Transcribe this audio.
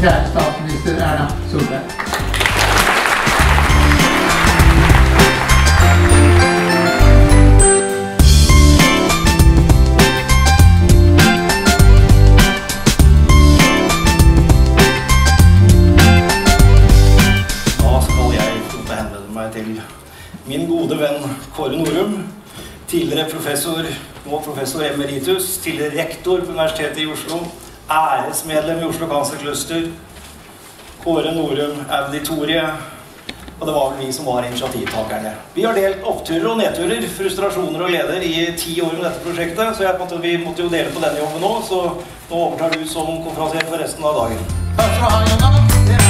kjære statsminister Erna Solberg. Da skal jeg henvende meg til min gode venn Kåre Norum, tidligere professor, nå professor emeritus, tidligere rektor på Universitetet i Oslo. Æresmedlem i Oslo Cancer Cluster. Kåre Norum Auditorie. Og det var vel vi som var initiativtakerne. Vi har delt oppturer og nedturer, frustrasjoner og gleder i ti år med dette prosjektet. Så jeg, måtte, vi måtte jo dele på denne jobben nå, så nå overtar du som konferansier for resten av dagen. Takk skal du ha.